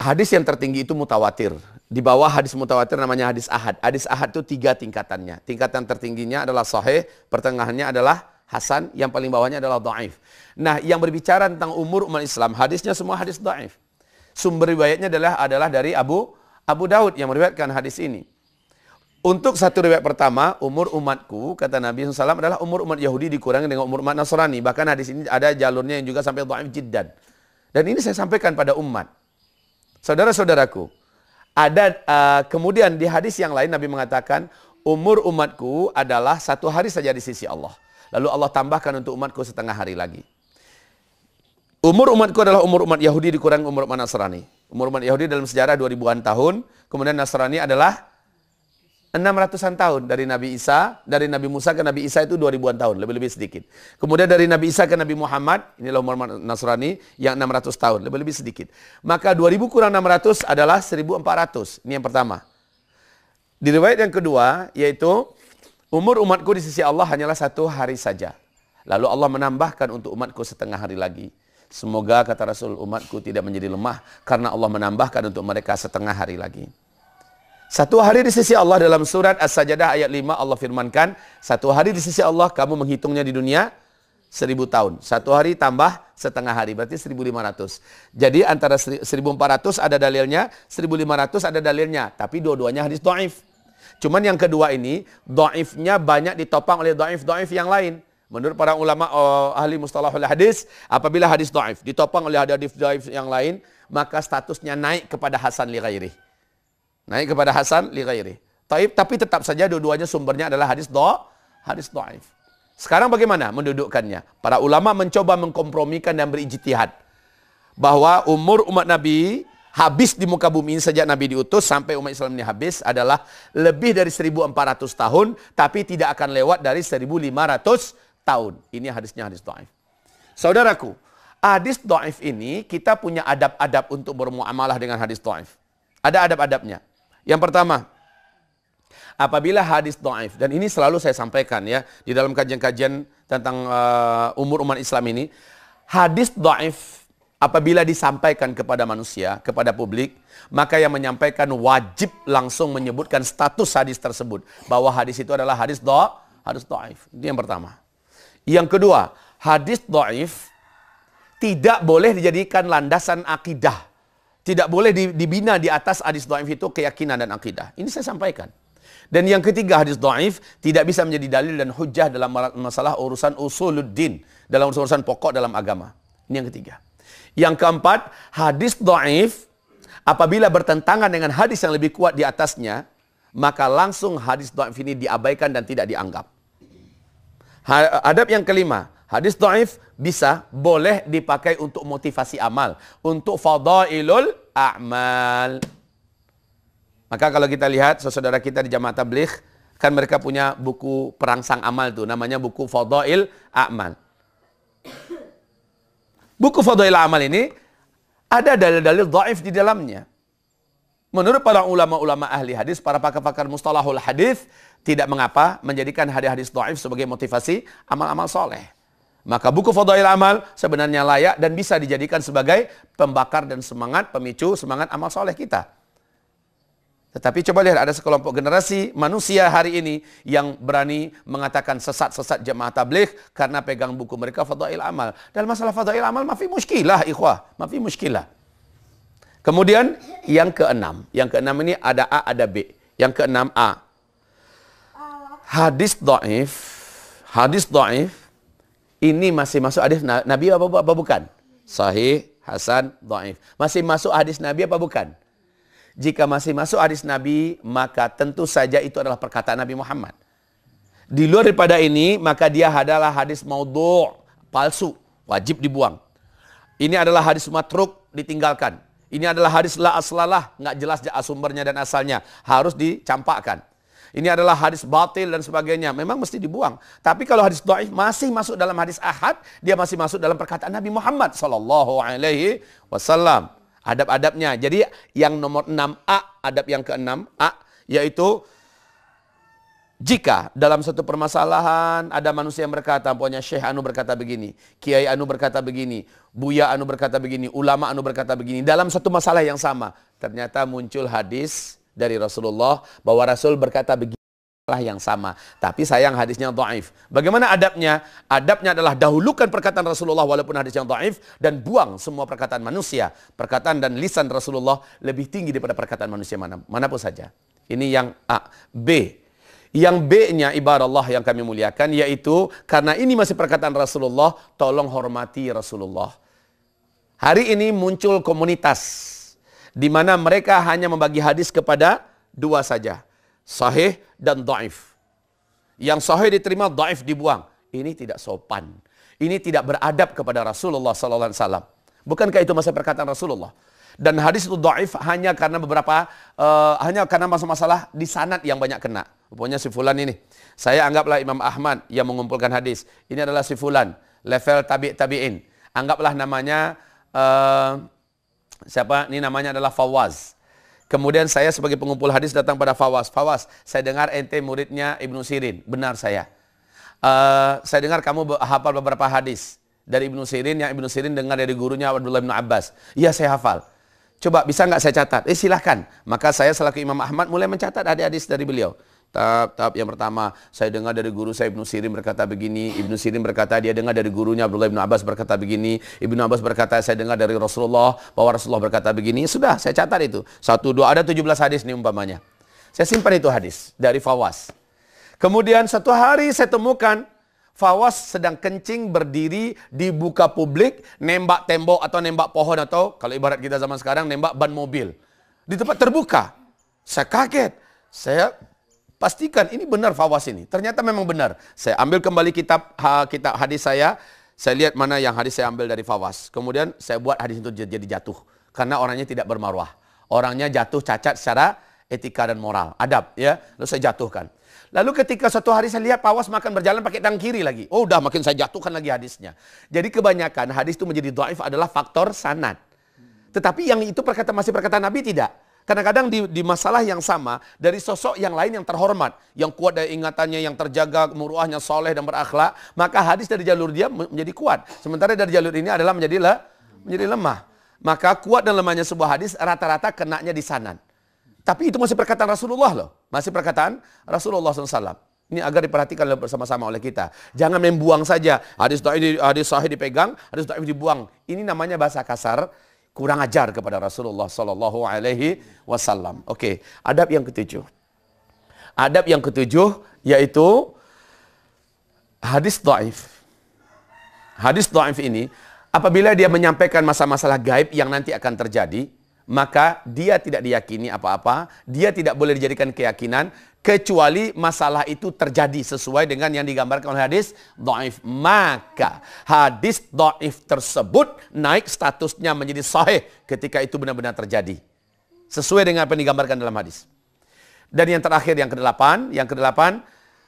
Hadis yang tertinggi itu mutawatir. Di bawah hadis mutawatir namanya hadis ahad. Hadis ahad itu tiga tingkatannya. Tingkatan tertingginya adalah sahih, pertengahannya adalah hasan, yang paling bawahnya adalah dhaif. Nah, yang berbicara tentang umur umat Islam, hadisnya semua hadis dhaif. Sumber riwayatnya adalah adalah dari Abu Abu Daud yang meriwayatkan hadis ini. Untuk satu riwayat pertama, umur umatku, kata Nabi SAW, adalah umur umat Yahudi dikurangi dengan umur umat Nasrani. Bahkan hadis ini ada jalurnya yang juga sampai dhaif jiddan. Dan ini saya sampaikan pada umat. Saudara-saudaraku, ada uh, kemudian di hadis yang lain Nabi mengatakan, umur umatku adalah satu hari saja di sisi Allah. Lalu Allah tambahkan untuk umatku setengah hari lagi. Umur umatku adalah umur umat Yahudi dikurangi umur umat Nasrani. Umur umat Yahudi dalam sejarah 2000-an tahun, kemudian Nasrani adalah 600-an tahun dari Nabi Isa, dari Nabi Musa ke Nabi Isa itu 2000-an tahun, lebih-lebih sedikit. Kemudian dari Nabi Isa ke Nabi Muhammad, inilah umur Nasrani yang 600 tahun, lebih-lebih sedikit. Maka 2000 kurang 600 adalah 1400. Ini yang pertama. Di riwayat yang kedua yaitu umur umatku di sisi Allah hanyalah satu hari saja. Lalu Allah menambahkan untuk umatku setengah hari lagi. Semoga kata Rasul umatku tidak menjadi lemah karena Allah menambahkan untuk mereka setengah hari lagi. Satu hari di sisi Allah dalam surat As-Sajadah ayat 5 Allah firmankan, satu hari di sisi Allah kamu menghitungnya di dunia seribu tahun. Satu hari tambah setengah hari, berarti 1500. Jadi antara 1400 ada dalilnya, 1500 ada dalilnya. Tapi dua-duanya hadis do'if. Cuman yang kedua ini, do'ifnya banyak ditopang oleh do'if-do'if yang lain. Menurut para ulama oh, ahli mustalahul hadis, apabila hadis dhaif ditopang oleh hadis dhaif yang lain, maka statusnya naik kepada hasan li ghairi. Naik kepada hasan li ghairi. Taib, tapi tetap saja dua-duanya sumbernya adalah hadis dha, hadis dhaif. Sekarang bagaimana mendudukkannya? Para ulama mencoba mengkompromikan dan berijtihad bahwa umur umat Nabi habis di muka bumi ini sejak Nabi diutus sampai umat Islam ini habis adalah lebih dari 1400 tahun tapi tidak akan lewat dari 1500 tahun. Ini hadisnya hadis do'if. Saudaraku, hadis do'if ini kita punya adab-adab untuk bermuamalah dengan hadis do'if. Ada adab-adabnya. Yang pertama, apabila hadis do'if, dan ini selalu saya sampaikan ya, di dalam kajian-kajian tentang uh, umur umat Islam ini, hadis do'if apabila disampaikan kepada manusia, kepada publik, maka yang menyampaikan wajib langsung menyebutkan status hadis tersebut. Bahwa hadis itu adalah hadis do, hadis do'if. Itu yang pertama. Yang kedua, hadis do'if tidak boleh dijadikan landasan akidah. Tidak boleh dibina di atas hadis do'if itu keyakinan dan akidah. Ini saya sampaikan. Dan yang ketiga hadis do'if tidak bisa menjadi dalil dan hujah dalam masalah urusan usuluddin. Dalam urusan pokok dalam agama. Ini yang ketiga. Yang keempat, hadis do'if apabila bertentangan dengan hadis yang lebih kuat di atasnya, maka langsung hadis do'if ini diabaikan dan tidak dianggap. Adab yang kelima, hadis dhaif bisa boleh dipakai untuk motivasi amal, untuk fadailul a'mal. Maka kalau kita lihat saudara kita di jamaah tabligh kan mereka punya buku perangsang amal tuh namanya buku fadail a'mal. Buku fadail amal ini ada dalil-dalil dhaif di dalamnya. Menurut para ulama-ulama ahli hadis, para pakar-pakar mustalahul hadis, tidak mengapa menjadikan hadis-hadis dhaif sebagai motivasi amal-amal soleh. Maka buku Fadail Amal sebenarnya layak dan bisa dijadikan sebagai pembakar dan semangat, pemicu semangat amal soleh kita. Tetapi coba lihat ada sekelompok generasi manusia hari ini yang berani mengatakan sesat-sesat jemaah tabligh karena pegang buku mereka Fadail Amal. Dalam masalah Fadail Amal mafi muskilah ikhwah, mafi muskilah. Kemudian yang keenam, yang keenam ini ada A, ada B. Yang keenam A. Hadis do'if, hadis do'if, ini masih masuk hadis Nabi apa, apa bukan? Sahih, Hasan, do'if. Masih masuk hadis Nabi apa bukan? Jika masih masuk hadis Nabi, maka tentu saja itu adalah perkataan Nabi Muhammad. Di luar daripada ini, maka dia adalah hadis maudhu' palsu, wajib dibuang. Ini adalah hadis matruk, ditinggalkan. Ini adalah hadis la aslalah, nggak jelas sumbernya dan asalnya, harus dicampakkan. Ini adalah hadis batil dan sebagainya. Memang mesti dibuang. Tapi kalau hadis dhaif masih masuk dalam hadis ahad, dia masih masuk dalam perkataan Nabi Muhammad sallallahu alaihi wasallam. Adab-adabnya. Jadi yang nomor 6A, adab yang ke-6A yaitu jika dalam satu permasalahan ada manusia yang berkata, pokoknya Syekh Anu berkata begini, Kiai Anu berkata begini, Buya Anu berkata begini, ulama Anu berkata begini, dalam satu masalah yang sama, ternyata muncul hadis dari Rasulullah bahwa Rasul berkata begini yang sama. Tapi sayang hadisnya dhaif. Bagaimana adabnya? Adabnya adalah dahulukan perkataan Rasulullah walaupun hadis yang dhaif dan buang semua perkataan manusia. Perkataan dan lisan Rasulullah lebih tinggi daripada perkataan manusia mana mana pun saja. Ini yang A. B. Yang B-nya ibarat Allah yang kami muliakan yaitu karena ini masih perkataan Rasulullah, tolong hormati Rasulullah. Hari ini muncul komunitas di mana mereka hanya membagi hadis kepada dua saja, sahih dan dhaif. Yang sahih diterima, dhaif dibuang. Ini tidak sopan. Ini tidak beradab kepada Rasulullah sallallahu alaihi wasallam. Bukankah itu masa perkataan Rasulullah? Dan hadis itu dhaif hanya karena beberapa uh, hanya karena masalah-masalah di sanad yang banyak kena. Pokoknya si fulan ini. Saya anggaplah Imam Ahmad yang mengumpulkan hadis. Ini adalah si fulan, level tabi' tabi'in. Anggaplah namanya uh, siapa? Ini namanya adalah Fawaz. Kemudian saya sebagai pengumpul hadis datang pada Fawaz. Fawaz, saya dengar ente muridnya Ibnu Sirin. Benar saya. Uh, saya dengar kamu hafal beberapa hadis dari Ibnu Sirin yang Ibnu Sirin dengar dari gurunya Abdullah bin Abbas. Iya saya hafal. Coba bisa nggak saya catat? Eh silahkan. Maka saya selaku Imam Ahmad mulai mencatat hadis-hadis dari beliau. Tahap yang pertama, saya dengar dari guru saya Ibnu Sirin berkata begini, Ibnu Sirin berkata dia dengar dari gurunya Abdullah bin Abbas berkata begini, Ibnu Abbas berkata saya dengar dari Rasulullah bahwa Rasulullah berkata begini. Sudah, saya catat itu. Satu, dua, ada 17 hadis nih umpamanya. Saya simpan itu hadis dari Fawas. Kemudian satu hari saya temukan Fawas sedang kencing berdiri di buka publik, nembak tembok atau nembak pohon atau kalau ibarat kita zaman sekarang nembak ban mobil. Di tempat terbuka. Saya kaget. Saya pastikan ini benar Fawas ini. Ternyata memang benar. Saya ambil kembali kitab ha, kitab hadis saya, saya lihat mana yang hadis saya ambil dari Fawas. Kemudian saya buat hadis itu jadi jatuh karena orangnya tidak bermarwah. Orangnya jatuh cacat secara etika dan moral, adab ya. Lalu saya jatuhkan. Lalu ketika suatu hari saya lihat Pawas makan berjalan pakai tangan kiri lagi. Oh udah makin saya jatuhkan lagi hadisnya. Jadi kebanyakan hadis itu menjadi dhaif adalah faktor sanad. Tetapi yang itu perkataan masih perkataan Nabi tidak. Kadang-kadang di, di masalah yang sama dari sosok yang lain yang terhormat, yang kuat dari ingatannya, yang terjaga, muruahnya soleh dan berakhlak, maka hadis dari jalur dia menjadi kuat. Sementara dari jalur ini adalah menjadi le, menjadi lemah. Maka kuat dan lemahnya sebuah hadis rata-rata kenanya di sanad. Tapi itu masih perkataan Rasulullah loh. Masih perkataan Rasulullah SAW. Ini agar diperhatikan bersama-sama oleh kita. Jangan membuang saja. Hadis hadis sahih dipegang, hadis dhaif dibuang. Ini namanya bahasa kasar kurang ajar kepada Rasulullah sallallahu alaihi wasallam. Oke, adab yang ketujuh. Adab yang ketujuh yaitu hadis dhaif. Hadis dhaif ini apabila dia menyampaikan masalah-masalah gaib yang nanti akan terjadi, maka dia tidak diyakini apa-apa, dia tidak boleh dijadikan keyakinan kecuali masalah itu terjadi sesuai dengan yang digambarkan oleh hadis dhaif. Maka hadis dhaif tersebut naik statusnya menjadi sahih ketika itu benar-benar terjadi. Sesuai dengan apa yang digambarkan dalam hadis. Dan yang terakhir yang kedelapan, yang kedelapan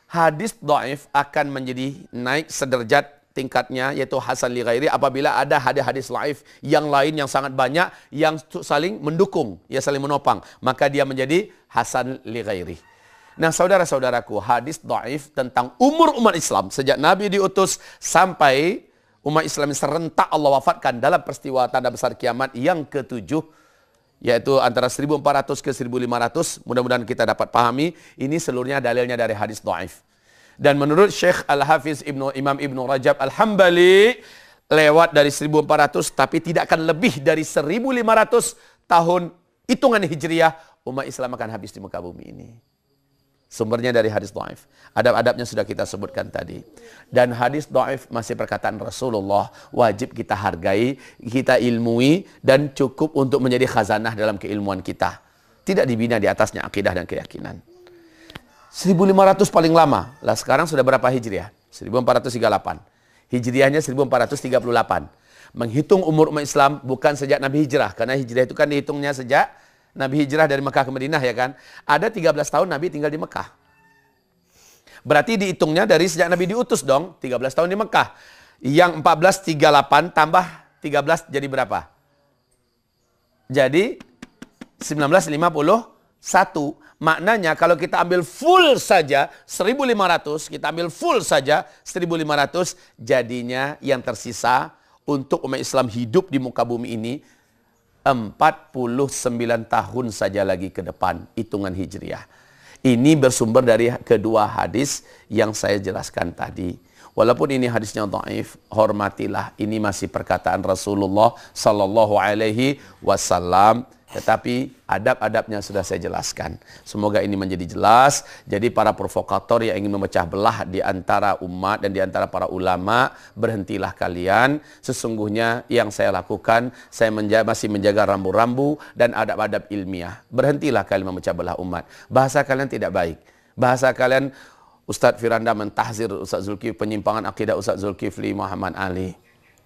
hadis dhaif akan menjadi naik sederajat tingkatnya yaitu hasan li apabila ada hadis-hadis laif yang lain yang sangat banyak yang saling mendukung, ya saling menopang, maka dia menjadi hasan li. Nah, saudara-saudaraku, hadis dhaif tentang umur umat Islam sejak Nabi diutus sampai umat Islam serentak Allah wafatkan dalam peristiwa tanda besar kiamat yang ketujuh yaitu antara 1400 ke 1500 mudah-mudahan kita dapat pahami ini seluruhnya dalilnya dari hadis dhaif dan menurut Syekh Al-Hafiz Ibnu Imam Ibnu Rajab Al-Hambali lewat dari 1400 tapi tidak akan lebih dari 1500 tahun hitungan Hijriah umat Islam akan habis di muka bumi ini. Sumbernya dari hadis dhaif. Adab-adabnya sudah kita sebutkan tadi. Dan hadis dhaif masih perkataan Rasulullah wajib kita hargai, kita ilmui dan cukup untuk menjadi khazanah dalam keilmuan kita. Tidak dibina di atasnya akidah dan keyakinan. 1500 paling lama. Lah sekarang sudah berapa Hijriah? 1438. Hijriahnya 1438. Menghitung umur umat Islam bukan sejak Nabi Hijrah. Karena Hijrah itu kan dihitungnya sejak Nabi Hijrah dari Mekah ke Madinah ya kan. Ada 13 tahun Nabi tinggal di Mekah. Berarti dihitungnya dari sejak Nabi diutus dong. 13 tahun di Mekah. Yang 1438 tambah 13 jadi berapa? Jadi 1951. Maknanya kalau kita ambil full saja 1500, kita ambil full saja 1500, jadinya yang tersisa untuk umat Islam hidup di muka bumi ini 49 tahun saja lagi ke depan hitungan hijriah. Ini bersumber dari kedua hadis yang saya jelaskan tadi. Walaupun ini hadisnya dhaif, hormatilah ini masih perkataan Rasulullah sallallahu alaihi wasallam tetapi adab-adabnya sudah saya jelaskan. Semoga ini menjadi jelas. Jadi para provokator yang ingin memecah belah di antara umat dan di antara para ulama, berhentilah kalian. Sesungguhnya yang saya lakukan, saya menjaga, masih menjaga rambu-rambu dan adab-adab ilmiah. Berhentilah kalian memecah belah umat. Bahasa kalian tidak baik. Bahasa kalian Ustadz Firanda mentahzir Ustadz Zulkifli penyimpangan akidah Ustadz Zulkifli Muhammad Ali.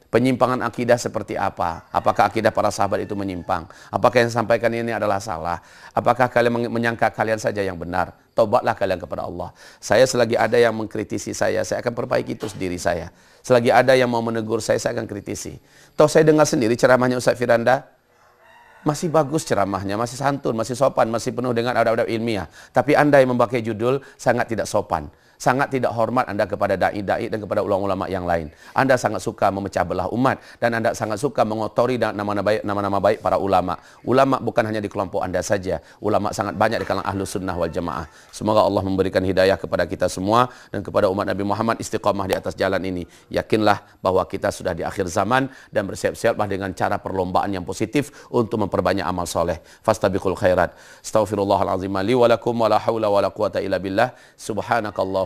Penyimpangan akidah seperti apa? Apakah akidah para sahabat itu menyimpang? Apakah yang sampaikan ini adalah salah? Apakah kalian menyangka kalian saja yang benar? Tobatlah kalian kepada Allah. Saya selagi ada yang mengkritisi saya, saya akan perbaiki itu diri saya. Selagi ada yang mau menegur saya, saya akan kritisi. Toh saya dengar sendiri ceramahnya Ustaz Firanda, masih bagus ceramahnya, masih santun, masih sopan, masih penuh dengan adab-adab ilmiah. Tapi Anda yang memakai judul sangat tidak sopan sangat tidak hormat Anda kepada dai-dai dan kepada ulama-ulama yang lain. Anda sangat suka memecah belah umat dan Anda sangat suka mengotori nama-nama baik baik para ulama. Ulama bukan hanya di kelompok Anda saja. Ulama sangat banyak di kalangan ahlu sunnah wal jamaah. Semoga Allah memberikan hidayah kepada kita semua dan kepada umat Nabi Muhammad istiqamah di atas jalan ini. Yakinlah bahwa kita sudah di akhir zaman dan bersiap-siaplah dengan cara perlombaan yang positif untuk memperbanyak amal soleh. Fastabiqul khairat. Astaghfirullahalazim li wa wa la wa la quwata illa billah. Subhanakallah